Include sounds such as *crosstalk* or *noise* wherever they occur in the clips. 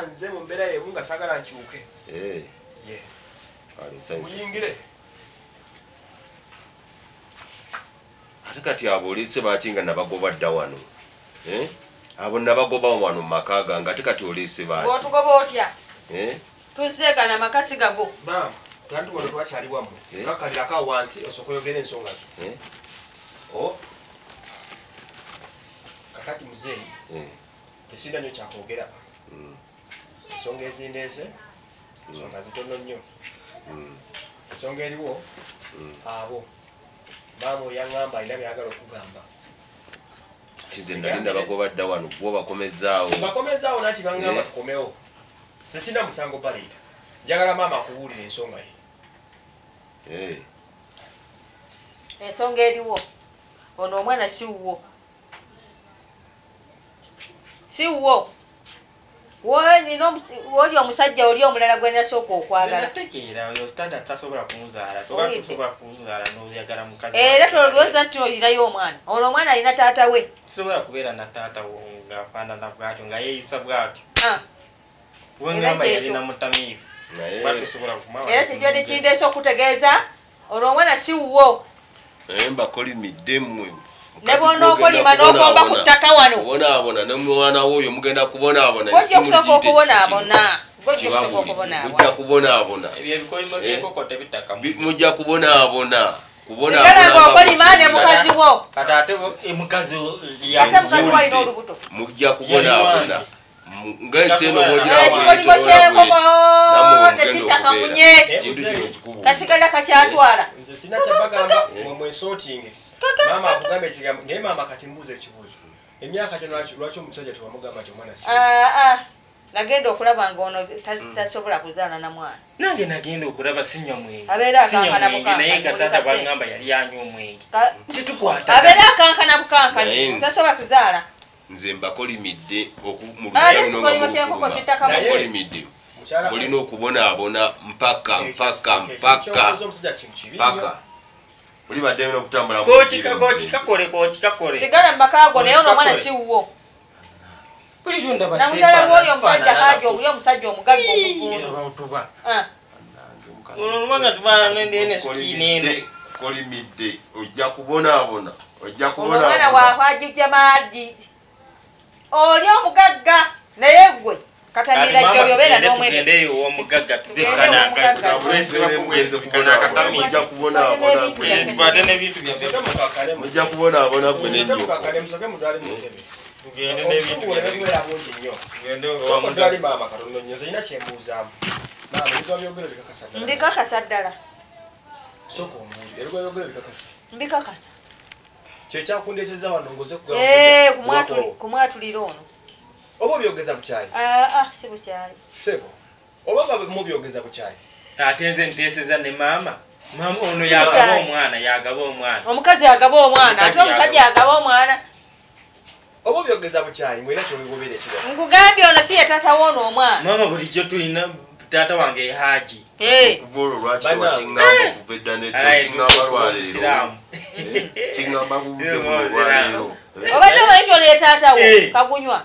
kuba nze mu mbeera yebu nga saagala nkyuke. Eh, muyingire. Ate kati abo olese baki nga nabagoba dda wano? Eh? abo nabagoba wano mu maka gange ate kati olese baki bwotugoba otya? Eh? tuzeegana makasi gago. Maama tandibona twakyali wammwe kakkalirako wansi osooka oyogera ensonga zo. Kakati muzeeyi. Tesina nnyo kyakwogera Mm. Ensonga ezindeese ensonga zitono nnyo. Mm. ensonga eriwo Mm. abo maama oyaŋŋamba alina byagala okugamba. Kize nali nabagoba dda wano gwe bakomezaawo. Bakomezaawo nati baŋŋamba Eh. tukomewo. Nze sina musango baleeta njagala maama akubuulira ensonga ye. Eh. ensonga eriwo. Ono omwana siwwo siwwo wonina woli omusajja oli omulala gwe nasooka okwagala nategeera oyo standard tasobola kunzaala toba Owulidde? tosobola kunzaala n'oyagala mukazi era tolowooza nti olinayo omwana. Ono omwana alina taata we. Tisobola kubeera na taata wo ngaafaanana bwatyo nga yeeyisa bwatyo. Ah, wengamba Era yalina mutamiivu. Era tekibadde kindeesa okutegeeza ono omwana siwwo naye mbakolimidde mmwe ne bwonookolima n'ogomba ku ttaka wano kubonaabona ne mwana wo oyo mugenda kubonaabona gojja okusooka okubonaabona mujja kubonaabona Eh. mujja kubonaabona ng'okolima ne mukazi wo. Kati ate mukazi ate mukazi wo alina olubuto. Mujja kubonaabona Mu- ng'ensi eno bw'ogira Eh, bw'etyo, ekikolimo ola kyenkoko bw'eti. tekitaka Nammwe munye kintu kino kikulu kasigala kakyatwala nze sina kyabagamba mwe mwesootinge maama akugambe ekigambo naye maama kati mbuuza ekibuuzo emyaka gyo lwaki omusajja tewamugamba nti omwana si Ah, ah. nagenda okulaba ngaono tasobola kuzaala na mwana nange nagenda okulaba sinywa mwenge Abeera Sinywa akankana mwenge, bukankana, naye nga taata kaseera. bagamba yali anywa omwenge tetukwata abeera akankana bukankani tasobola kuzaala nze mbakolimidde oku- mu Ate lulya luno nga ekikolimo ky'enkoko mufuluma. kittaka Naye- mbakolimidde mukyala mulina okubonaabona mpaka mpaka mpaka mpaka oli badde bina okutambula kokikakole kokikakole sigala mu makaago naye ono omwana siwwo namuzaala woyo omusajja haja oli omusajja omugagga omuvundu. omutuba Ah, sikiina eno. Kolimidde, ojja kubonaabona ojja ono omwana kubonaabona wakwajijja maadi oli omugagga naye gwe katamira jjo byobeera n'omwebe tugendeyo owomugagga Tugende ow'omugagga. ojja kubonaabona gwe tugende n'ebintu Obusungu bwe bubeera bungi nnyo tugende maama katono nnyo nze nyina kyembuuzaamu maama ebigwa byogero bikakasa mbikakasa ddala sooka ombuulire ebigwa byogero bikakasa mbikakasa kyekyakundeeseza wano ngoze kumwatuli- kumwatulira ono oba obyogeza bukyayi Ah, ah, si bukyali sebo oba nga mubyogeza bukyayi ate nze nteeseza ne maama. Maama ono yagaba omwana yagaba omwana. Omukazi agaba omwana ate omusajja agaba omwana. Oba obyogeza bukyayi mwina kyewegobera ekiba nkugambye ono si ye taata woona omwana maama bulijjo tulina taata wange ehaji Eh, kuva olwo lwaki wakiŋŋamba okuva edda nedda alaye kiŋŋamba lwaleero? kiŋŋamba Eh, buno muzira. lwaleero. obadde omanyi ti oli ye taata wo Eh. kagunywa.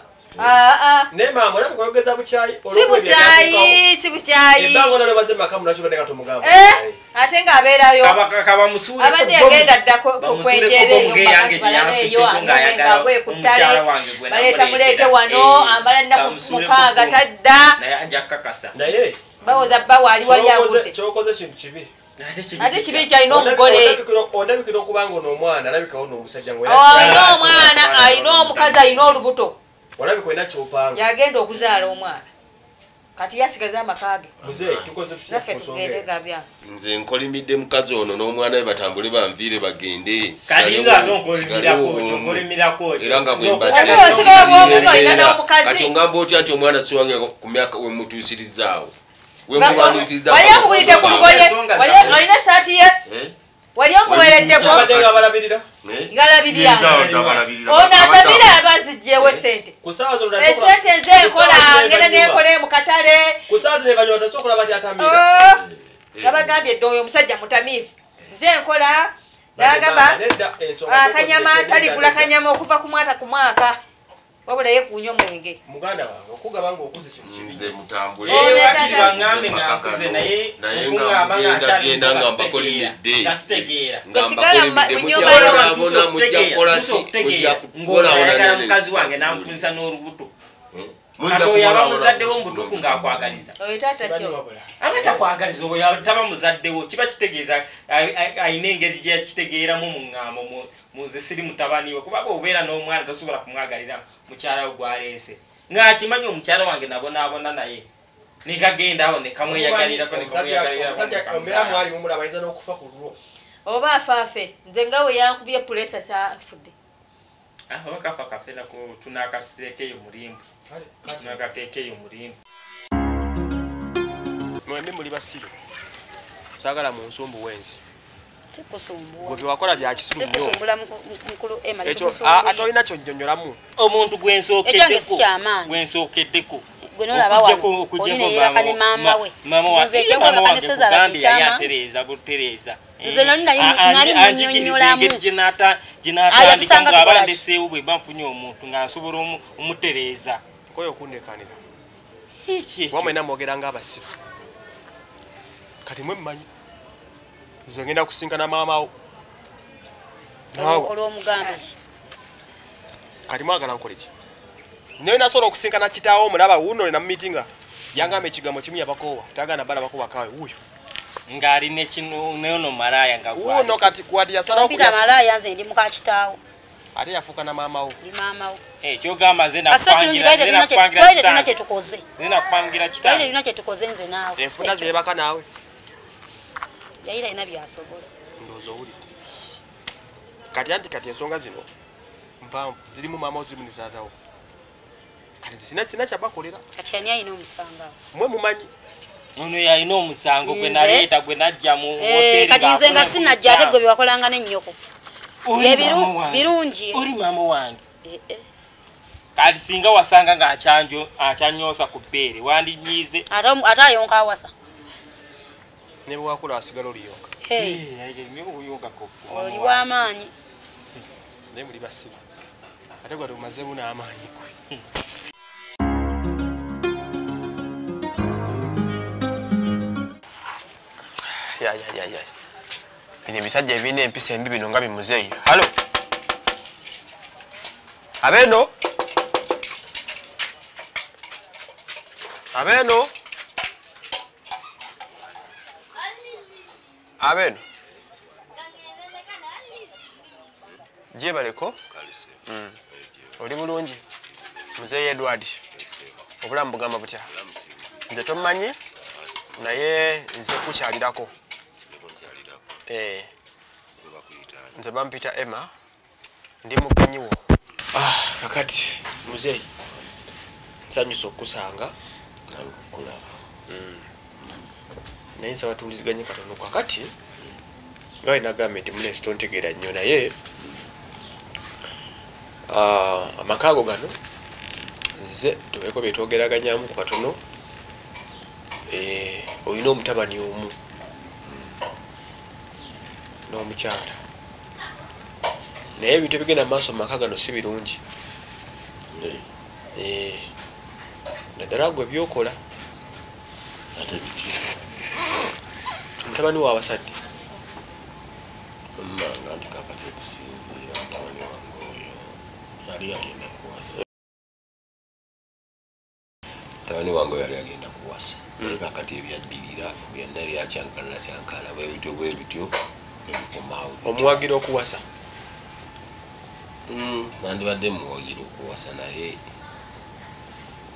Naye maama olabika oyogeza bukyayi si bukyayi si bukyayi ebbanga nalwebaze maka munaki badde nga tomugamba Eh, ate ng'abeerayo. Abadde yagenda dda ku- ku- kwenjera eyo yange eyo gyeyansuddeko agwe ku ttale. omukyala wange gwe baleeta muleete wano amala nnaku mukaaga tadda. naye bawoza bba waali wali agudde kyokoze kintu kibi. Ate kibi kyalina omugole. Ondabikira- ondabikira okuba nga ono omwana alabikawo n'omusajja Oh, alina Ah, omwana alina omukazi alina olubuto olabika olina kyopanga yagenda okuzaala omwana. Kati yasigaza amaka ge muze tukoze tutya naffe tugende gabya nze nkolimidde mukazi ono n'omwana we batambule banviire bagende. Era nga bwe Nze mbadde Ate osiba obwongo olina n'omukazi. kati ongamba otya nti omwana siwange ku myaka wemutuusirizaawo wali wemuwanisirizaawo omubulidde ku lugoye Ensonga wali zaabwe. olina saati ye wali galabirya ono asabira abazijjewo sente esente nzenkola ngenda nekole mu katale. Ku saawa zino evanyuma tasobola okulaba kyatamira Oh, nabagambye dde oyo omusajja mutamiivu nze nkola nagamba akanyama z'okozesa taligula kanyama okuva ku mwaka ku mwaka wabula yekuunya omwenge muganda wange okugaba ngaokuze kintu kibi. Nze mutambule. Ee, ne wakiri tata- baŋŋambe ng'akuze naye okuŋŋamba nga mukazi wange n'anfunisa n'olubuto kati oyo aba muzaddewo mubutuufu ng'akwagaliza. Aba takwagaliza oyo taba muzaddewo kiba kitegeeza ayina engeri gyekitegeeramu mu ŋŋambo mu- mu nze siri mutabaniwe kuba bweobeera n'omwana tosobola kumwagalira mukyala we gwaleese. Ng'akimanyi omukyala wange nabonaabona naye nekagenda ne kamweyagalirako ne omusajja omulamu ali mumulaba ayinza n'okufa ku lwo oba afaafe nze nga we yankubye pulesa saafudde oba kafa kafenako tunakasiteekeyo mulimbu tunakateekeyo mulimbu mwembi muli basiru saagala mu nsumbu wenze. Gwe sikusumbuwa byewakola bya kisiru nnyo. Sikusumbula mukulu emali ekyo a- ate olina kyonnyonnyolamu. Omuntu Ekyange gwensookeddeko si kyamaanyi. gwensookeddeko gwe nolaba wano nze Nze nali nali- nali munnyonnyolamu. Aya, gyenatandika tusanga ngaaba tukola ki? ndeseewo bwe mba nfunye omuntu nga nsobola omu- omutereeza koyo okundekanira Eki ekyo. kuba mwena mwogera ng'abasiru kati mwe mmanyi nze ngenda kusinkana maamawo kati mwagala nkole ki? Naye nasobola okusinkana kitaawo omulaba wuno na mumitinga yangamba ekigambo kimu yabakoowa tagana balabako bakawe wuyo ng'alina kino neono malaya nga wuno kati kwati yasalawo mpita malaaya nze ndi muka kitaawo ate yafuuka na maamawo ndi maamawo ekyogamba nze kasa kirungi baite tulina nakupangira kyetukoze nze nakupangira baite kitange tulina kyetukoze nze naawe. Enfuna zeyebaka naawe. Yayira alina byasobola. Ndowooza owulidde kati anti kati ensonga zino mpanvu zirimu maamawo zirimu ne taatawo kati zisina sina kyabakolera kati ani alina omusangawo mwe mumanyi ono yalina omusango gwe naleeta gwe najja mu Eh, kati nze nga sinajja ate gwe n'ennyoko. Maama wange. birungi. oli maama wange. Eh, eh. kati singa wasanga ng'akyanjo akyanyoosa ku bbeere wandinyiize. Ate ayonka awasa. Ne bwewakula wasigala oliyonka oli w'amaanyi. Naye muli basiba ate gwali mumazeemu n'amaanyi gwe bino ebisajja ebirina empisa embi bino nga bimuzeeyi halo? Abeeno abeeno abeeno gyebaleko Mm. oli bulungi muzeeyi edward obulamu bugamba butya? Nze tomanyi naye nze kukyalirako nze bampita emma ndi mugenyiwo kakati. Muzeeyi nsanyusa okukusanga. Kulaba naye nsaba tuwuliziganye katono kakati. Nga we nagambye nti munesi tontegeera nnyo naye. Ah, amaka ago gano nze tubeeko byetwogeraganyamu ku katono. Eh, olina omutabani omu n'omukyala. Naye ebintu ebigenda maaso mu maka gano si birungi. Eh, naddala gwe byokola. Ate bitya? Mutabani waabasadde mmanga nti kakati okusinziira mutabani wange oyo yali agenda kuwasa. Mutabani wange oyo yali agenda kuwasa. Naye kakati ebyaddirira byonna byakyankana kyankana bwe bityo bwe bityo. nebikomawo omuwagira okuwasa. Mm, nandibadde muwagira okuwasa naye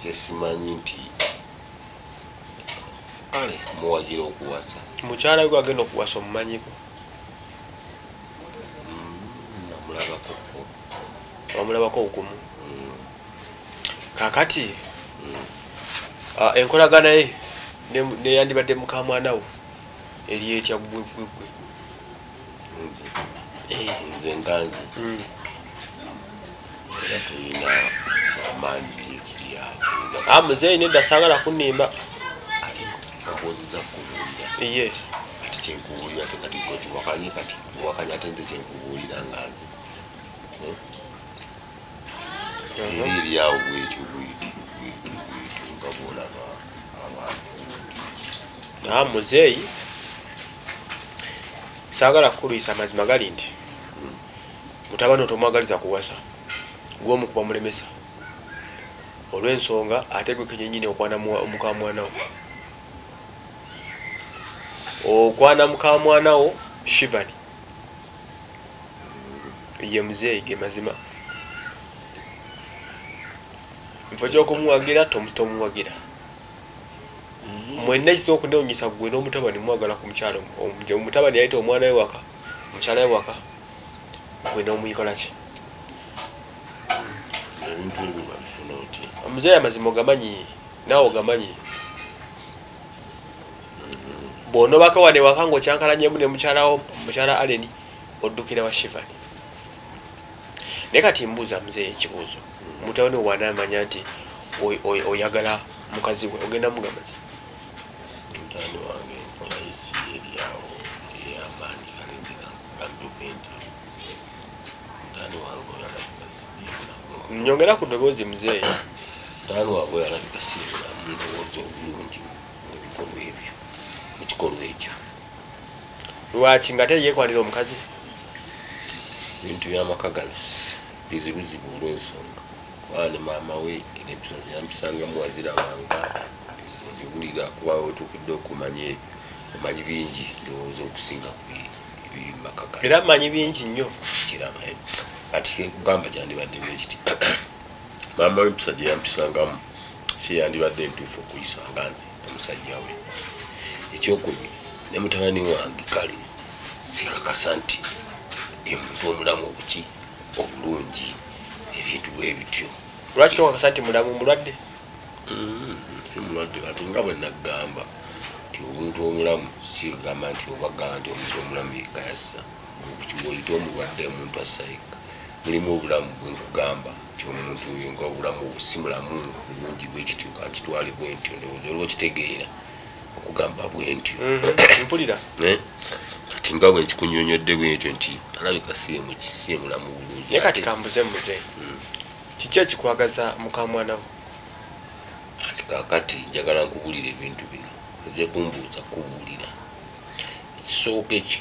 kyesimanyi nti kale muwagira okuwasa. Mukyala we gwagenda okuwasa omumanyiko. Namulabakoko wamulabako ogumu kakati ah, enkolagana ye ne- neyandibadde mukamwana wo eri etya gwegwegwe nze Eh, nze. Nganze mm. era terina amaanyi ekiriyakiriza ah muzeeyi nedda saagala kunimba. Ati kakozeza kubuulira. Iye ati kyenkubuulira te kati gwe tiwakanye kati wakanye ate nze kyenkubuulira nga nze. Era eryawo bwetyo bwetyo bwetyo bwetyo nga bwolaba abantu. Ah, muzeeyi saagala kukulwisa amazima gali nti mutabani otomwagaliza kuwasa gwomukuba mulemesa olw'ensonga ate gwe kenyenyini okwana muwa- mukamwanawo okwana mukamwanawo shivani. Ye muzeeyi ge mazima. Mufo kyokumuwagira tomu- tomuwagira mwenna ekisa okunewunyisa gwe n'omutabani mwagala ku mukyalo omu- omutabani yayita omwana we waka mukyala we waka gwe n'omuyikola ki? Ebintu ebyo babifuna oti omuzeeyi amazima ogamanyi naawe ogamanyi? Bw'onoobaka wane waka ngaokyankalanyemu ne mukyalawo mukyala aleni oddukira wa shivani. Naye kati mbuuza muzeeyi ekibuuzo. Mutabani we wanaamanya nti oy- oy- oyagala mukazi we ogenda mugamba ki mutani wange enkola esi eryawo ey'amaanyi kale nze kangambe nti mutani wange oyalabika siibulamu nyongera ku ddoboozi muzeeyi mutani wange oyalabika siibulamu ndowooza obulungi mu bikolwa ebyo mu kikolwa ekyo. Lwaki nga teyeekwanira omukazi? Ebintu byamaka gano bizibuzibu olw'ensonga kubanga ne maama we era empisa zeyampisangamu wazirabanga ozibulira kubawe otuukidde okumanya ebyo omanyi bingi ndowooza okusinga ku ebiri mu maka gano. Era mmanyi bingi nnyo. Kirama kati kugamba kyandibadde bekiti *coughs* maama wempisa gye yampisangamu kyeyandibadde entuufu okuyisanga nze omusajja we. Ekyokubiri ne mutabani wange kale sikakasa nti ye muntu omulamu obuki obulungi ebintu bwe bityo. Lwaki towakasa nti mulamu mulwadde Mm, si mulwadde kati nga bwe naggamba nti omuntu omulamu sigamba nti obagamba nti omuntu omulamu yekayasa oyita omulwadde omuntu asayika mulimu obulamu bwenkugamba nti omuntu oyo nga obulamu obwo si mulamu bulungi bwekityo kakitwale bwentyo ndowooza olwa okitegeera okugamba bwentyo Mhm, *coughs* mpulira. Eh? kati nga bwe nkikunyonyodde bwentyo nti alabika siemu si mulamu bulungi naye kati Ate- kambuze muzeeyi kiki ekikwagaza mukamwana wo ati kakati njagala nkubulira ebintu bino oze kumbuuza kubuulira ekisooka eki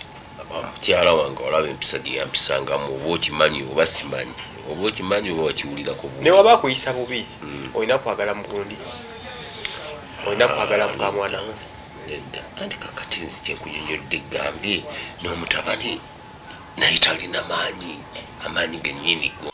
mukyala wange olaba empisa gye yampisangamu oba okimanyi oba simanyi? Oba okimanyi oba wakiwulirako ne waba akuyisa bubi? Mm. olina kwagala mugundi olina kwagala mukamwana wo nedda. Anti kakati nze kyenkunyonyodde gambye n'omutabani naye talina maanyi. Amaanyi gennyini go